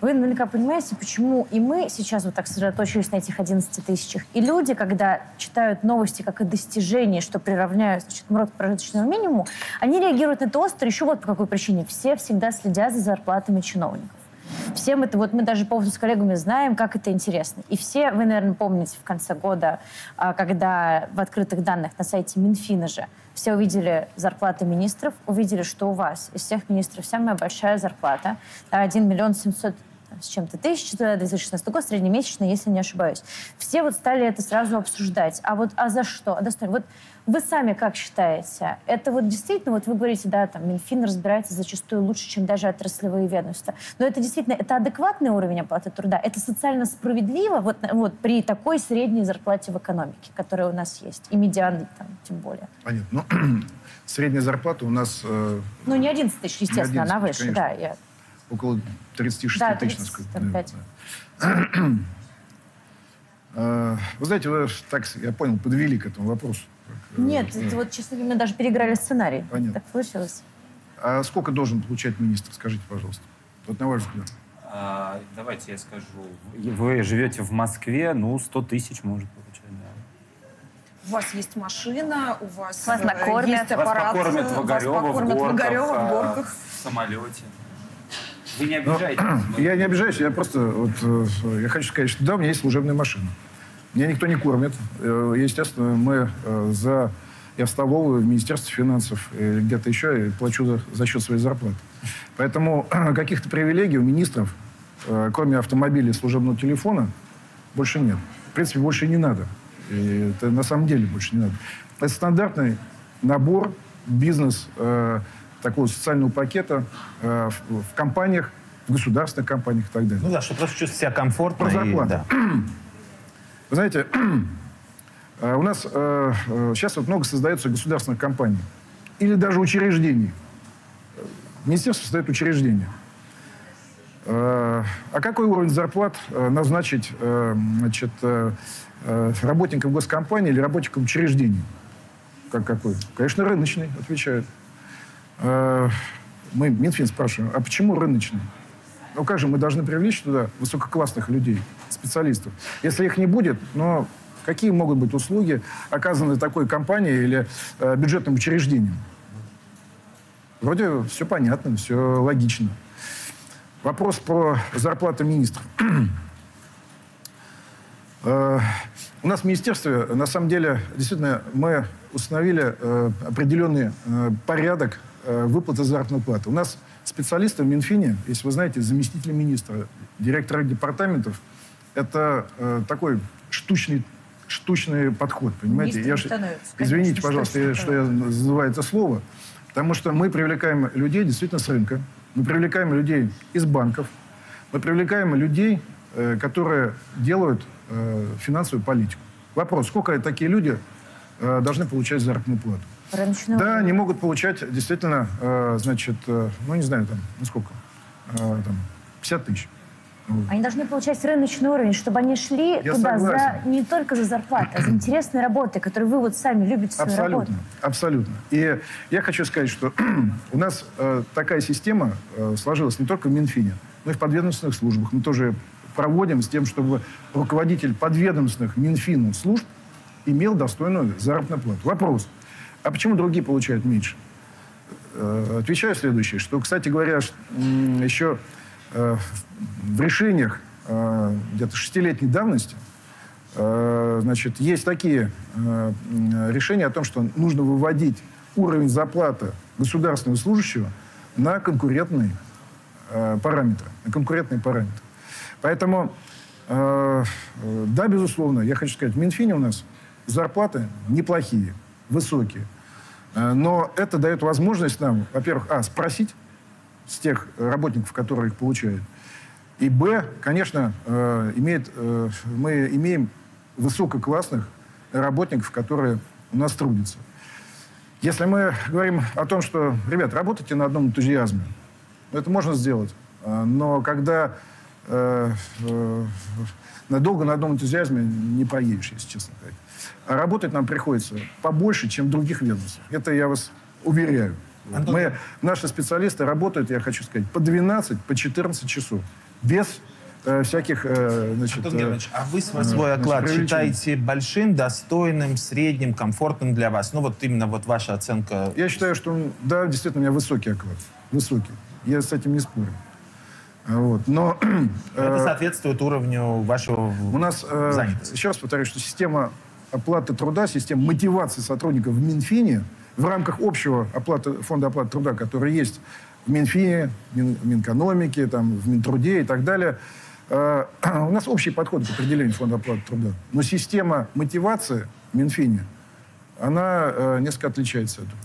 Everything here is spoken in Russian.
Вы наверняка понимаете, почему и мы сейчас вот так сосредоточились на этих 11 тысячах. И люди, когда читают новости как о достижении, что приравняют значит, МРОД к прожиточному минимуму, они реагируют на это остро еще вот по какой причине. Все всегда следят за зарплатами чиновников. Всем это, вот мы даже по с коллегами знаем, как это интересно. И все, вы, наверное, помните в конце года, а, когда в открытых данных на сайте Минфина же все увидели зарплаты министров, увидели, что у вас из всех министров самая большая зарплата, 1 миллион 700 с чем-то тысяч, 2016 год, среднемесячно, если не ошибаюсь. Все вот стали это сразу обсуждать. А вот, а за что? А достойно. Вот вы сами как считаете? Это вот действительно, вот вы говорите, да, там Минфин разбирается зачастую лучше, чем даже отраслевые ведомства. Но это действительно, это адекватный уровень оплаты труда? Это социально справедливо вот, вот при такой средней зарплате в экономике, которая у нас есть? И медианы там тем более. Понятно. Ну, средняя зарплата у нас... Э, ну, не 11 тысяч, естественно, 11 она выше, конечно. да. Я... Около 36 да, тысяч, 30, насколько да. Вы знаете, вы так, я понял, подвели к этому вопросу. Э, Нет, это вот, честно говоря, мы даже переиграли сценарий. Понятно. Так получилось. А сколько должен получать министр, скажите, пожалуйста? Вот на ваш взгляд. А, давайте я скажу. Вы живете в Москве, ну, 100 тысяч может получать, да. У вас есть машина, у вас, вас накормят. есть аппарат. Вас покормят в Огарево, вас покормят в горках, в, Огарево, в горках. в самолете. Вы не обижаетесь? Но, я не обижаюсь, я просто... Вот, э, я хочу сказать, что да, у меня есть служебная машина. Меня никто не кормит. Э, естественно, мы э, за... Я в столовую, в Министерстве финансов или где-то еще и плачу за, за счет своей зарплаты. Поэтому каких-то привилегий у министров, кроме автомобиля и служебного телефона, больше нет. В принципе, больше не надо. И это на самом деле больше не надо. Это стандартный набор бизнес такого социального пакета э, в, в компаниях, в государственных компаниях и так далее. Ну да, чтобы просто чувствовать себя комфортно. Про зарплату. И, да. Вы знаете, э, у нас э, э, сейчас вот много создается государственных компаний. Или даже учреждений. Министерство создает учреждения. Э, а какой уровень зарплат назначить значит, работникам госкомпании или работникам учреждений? Как какой? Конечно, рыночный, отвечают. Э, мы Минфин спрашиваем, а почему рыночный? Ну как же, мы должны привлечь туда высококлассных людей, специалистов. Если их не будет, но какие могут быть услуги, оказаны такой компанией или э, бюджетным учреждением? Вроде все понятно, все логично. Вопрос про зарплату министров. э, у нас в министерстве, на самом деле, действительно, мы установили э, определенный порядок выплаты заработной платы. У нас специалисты в Минфине, если вы знаете, заместитель министра, директора департаментов, это э, такой штучный, штучный подход, понимаете? Я извините, пожалуйста, я, что я называю это слово, потому что мы привлекаем людей действительно с рынка, мы привлекаем людей из банков, мы привлекаем людей, э, которые делают э, финансовую политику. Вопрос, сколько такие люди э, должны получать заработную плату? Рыночный Да, они могут получать действительно, э, значит, э, ну не знаю, там, ну сколько, э, там, 50 тысяч. Вот. Они должны получать рыночный уровень, чтобы они шли Я туда за, не только за зарплатой, а за интересной работой, которую вы вот сами любите свою Абсолютно, работу. абсолютно. И я хочу сказать, что у нас э, такая система э, сложилась не только в Минфине, но и в подведомственных службах. Мы тоже проводим с тем, чтобы руководитель подведомственных Минфину служб имел достойную заработную плату. Вопрос, а почему другие получают меньше? Э, Отвечаю следующее, что, кстати говоря, еще э, в решениях э, где-то шестилетней давности значит, есть такие решения о том, что нужно выводить уровень зарплаты государственного служащего на конкурентные параметры. На конкурентные параметры. Поэтому, да, безусловно, я хочу сказать, в Минфине у нас зарплаты неплохие, высокие. Э, Но это дает возможность нам, во-первых, а, спросить с тех работников, которые их получают, и Б, конечно, э, имеет, э, мы имеем высококлассных работников, которые у нас трудятся. Если мы говорим о том, что, ребят, работайте на одном энтузиазме, это можно сделать. Но когда э, э, надолго на одном энтузиазме не поедешь, если честно сказать. А работать нам приходится побольше, чем в других ведомствах. Это я вас уверяю. Антон- Мы, наши специалисты работают, я хочу сказать, по 12, по 14 часов. без э, всяких, э, значит... Антон э, Германович, а вы свой, свой значит, оклад привлечение. считаете большим, достойным, средним, комфортным для вас? Ну вот именно вот ваша оценка. Я считаю, что, да, действительно, у меня высокий оклад. Высокий. Я с этим не спорю. Вот. Но Это э, соответствует уровню вашего у нас, э, занятости. еще раз повторюсь, что система оплаты труда, система мотивации сотрудников в Минфине в рамках общего оплаты, фонда оплаты труда, который есть в Минфине, Мин, Минэкономике, там, в Минтруде и так далее, э, у нас общий подход к определению фонда оплаты труда. Но система мотивации в Минфине, она э, несколько отличается от этого.